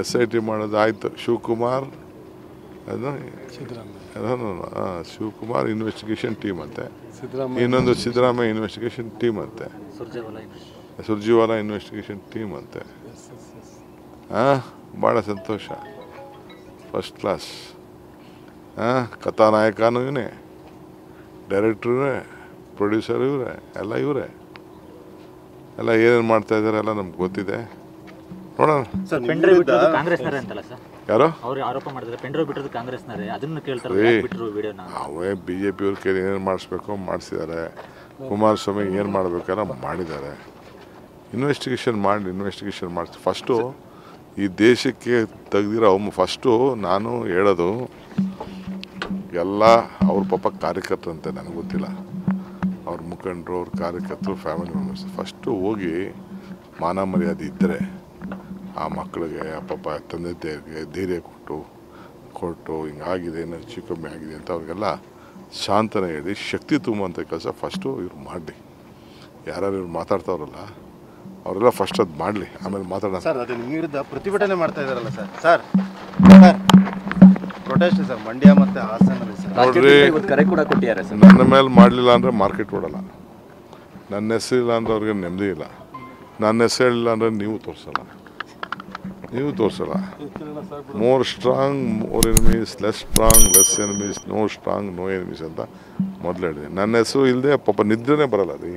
S I T ಮಾಡೋದು ಆಯಿತು. ಶಿವಕುಮಾರ್ ಅದು ಅದನ್ನು ಆ, ಶಿವಕುಮಾರ್ ಇನ್ವೆಸ್ಟಿಗೇಷನ್ ಟೀಮ್ ಅಂತೆ. ಇನ್ನೊಂದು ಸಿದ್ದರಾಮಯ್ಯ ಇನ್ವೆಸ್ಟಿಗೇಷನ್ ಟೀಮ್ ಅಂತೆ. ಸುರ್ಜೇವಾಲ ಇನ್ವೆಸ್ಟಿಗೇಷನ್ ಟೀಮ್ ಅಂತೆ. ಹಾಂ ಭಾಳ ಸಂತೋಷ. ಫಸ್ಟ್ ಕ್ಲಾಸ್ ಹಾಂ ಕಥಾನಾಯಕನೂ ಇವನೇ. ಡೈರೆಕ್ಟ್ರು ಇವರೇ ಪ್ರೊಡ್ಯೂಸರ್ ಇವರೇ ಎಲ್ಲ ಇವರೇ. ಎಲ್ಲ ಏನೇನು ಮಾಡ್ತಾ ಇದ್ದಾರೆ ಎಲ್ಲ ನಮ್ಗೆ ಗೊತ್ತಿದೆ. ನೋಡೋಣ. ಸರ್ ಅಂತಲ್ಲ ಸರ್? ಯಾರೋ? ಅವ್ರು ಆರೋಪ ಮಾಡಿದ್ರೆ ಅದನ್ನು ಕೇಳ್ತಾರೆ ವಿಡಿಯೋನ ಅವೇ ಬಿ ಜೆ ಪಿಯವ್ರ ಕೈಲಿ ಏನೇನು ಮಾಡಿಸ್ಬೇಕು ಮಾಡಿಸಿದ್ದಾರೆ ಕುಮಾರಸ್ವಾಮಿ ಏನು ಮಾಡಬೇಕಾರ ಮಾಡಿದ್ದಾರೆ. ಇನ್ವೆಸ್ಟಿಗೇಷನ್ ಮಾಡಿ ಇನ್ವೆಸ್ಟಿಗೇಷನ್ ಮಾಡಿಸಿ. ಫಸ್ಟು ಈ ದೇಶಕ್ಕೆ ತೆಗ್ದಿರೋ ಅವನು ಫಸ್ಟು ನಾನು ಹೇಳೋದು ಎಲ್ಲ ಅವ್ರ ಪಾಪ ಕಾರ್ಯಕರ್ತರಂತೆ ನನಗೆ ಗೊತ್ತಿಲ್ಲ. ಅವ್ರ ಮುಖಂಡರು ಅವ್ರ ಕಾರ್ಯಕರ್ತರು ಫ್ಯಾಮಿಲಿ ಮೆಂಬರ್ಸ್ ಫಸ್ಟು ಹೋಗಿ ಮಾನ ಮರ್ಯಾದೆ ಇದ್ದರೆ ಆ ಮಕ್ಕಳಿಗೆ ಆ ಪಾಪ ತಂದೆ ತಾಯಿಗೆ ಧೈರ್ಯ ಕೊಟ್ಟು ಕೊಟ್ಟು ಹಿಂಗಾಗಿದೆ ಏನೋ ಹೆಚ್ಚು ಕಮ್ಮಿ ಆಗಿದೆ ಅಂತ ಅವ್ರಿಗೆಲ್ಲ ಶಾಂತನ ಹೇಳಿ ಶಕ್ತಿ ತುಂಬುವಂಥ ಕೆಲಸ ಫಸ್ಟು ಇವ್ರು ಮಾಡಲಿ. ಯಾರು ಇವ್ರು ಮಾತಾಡ್ತಾವ್ರಲ್ಲ ಅವರೆಲ್ಲ ಫಸ್ಟ್ ಅದು ಮಾಡಲಿ ಆಮೇಲೆ ಮಾತಾಡೋಣ. ಸರ್ ಅದು ನಿಮ್ಮ ವಿರುದ್ಧ ಪ್ರತಿಭಟನೆ ಮಾಡ್ತಾ ಇದ್ದಾರಲ್ಲ sir. Sir sir protest sir Mandya ಮತ್ತೆ ಹಾಸನಲ್ಲಿ ಸರ್. ನೋಡ್ರಿ ಇವತ್ತು ಕರೆ ಕೂಡ ಕೊಟ್ಟಿದ್ದಾರೆ ಸರ್. ನನ್ನ ಮೇಲೆ ಮಾಡಲಿಲ್ಲ ಅಂದರೆ ಮಾರ್ಕೆಟ್ ಕೊಡಲ್ಲ ನನ್ನ ಹೆಸರಿಲ್ಲ ಅಂದ್ರೆ ಅವ್ರಿಗೆ ನೆಮ್ಮದಿ ಇಲ್ಲ. ನನ್ನ ಹೆಸರಿಲ್ಲ ಅಂದರೆ ನೀವು ತೋರಿಸಲ್ಲ. ನೀವು ತೋರಿಸಲ್ಲ. More strong more enemies less strong less enemies no strong no enemies ಅಂತ ಮೊದಲು ಹೇಳಿದೆ. ನನ್ನ ಹೆಸರು ಇಲ್ಲದೆ ಪಾಪ ನಿದ್ರೆನೇ ಬರಲ್ಲ ರೀ